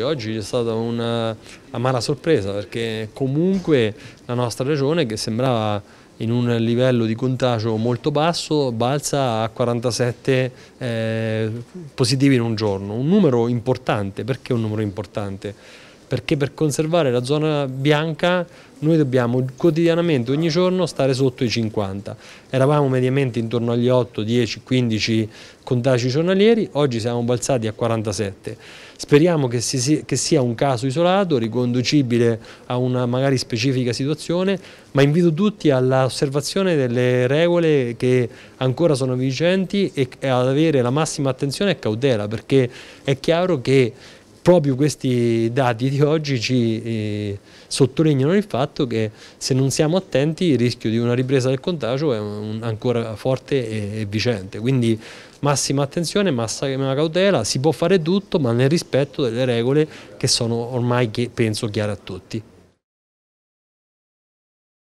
Oggi c'è stata una amara sorpresa perché comunque la nostra regione che sembrava in un livello di contagio molto basso balza a 47 eh, positivi in un giorno, un numero importante, perché un numero importante? Perché per conservare la zona bianca noi dobbiamo quotidianamente, ogni giorno, stare sotto i 50. Eravamo mediamente intorno agli 8, 10, 15 contagi giornalieri, oggi siamo balzati a 47. Speriamo che, si, che sia un caso isolato, riconducibile a una magari specifica situazione, ma invito tutti all'osservazione delle regole che ancora sono vigenti e ad avere la massima attenzione e cautela, perché è chiaro che proprio questi dati di oggi ci eh, sottolineano il fatto che se non siamo attenti il rischio di una ripresa del contagio è un, ancora forte e, e vigente. Quindi massima attenzione, massima cautela, si può fare tutto ma nel rispetto delle regole che sono ormai che penso chiare a tutti.